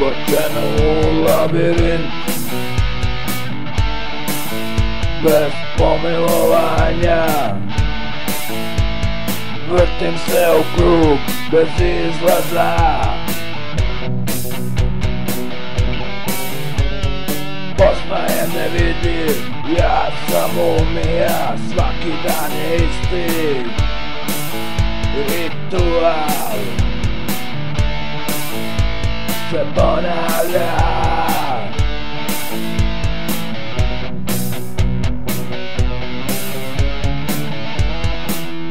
Bacana o labirinto Bez pomilowania Wörtemse okrug bezizlaza Poznajem ne vidi Ja sam umija Svaki dan je isti Ritual. Se ponavlja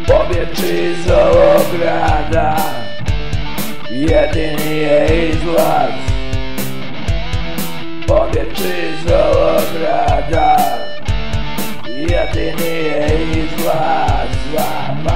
Pobietniza ograda Jedynie izlaz Pobietniza ograda Jedynie izlaz Złama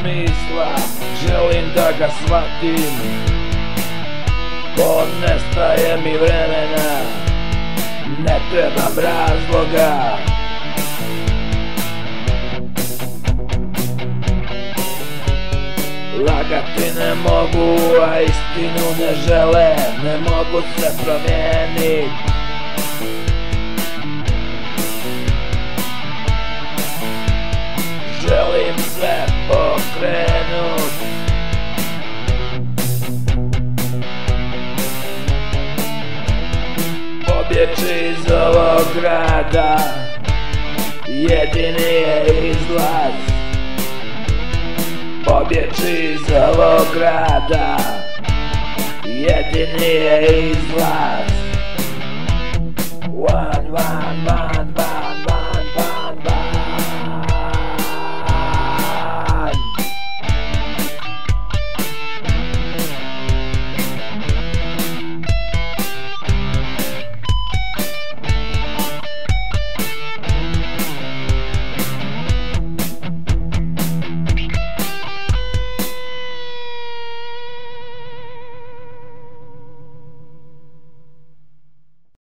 smisla, želim da ga shvatim. Ponestaje mi vremena, ne trebam razloga. Lagati ne mogu, a istinu ne žele Ne mogu se promijenit. Želim sve Pobjeći iz ovog grada. Jedini je izlaz. Pobjeći iz ovog grada. Jedini je izlaz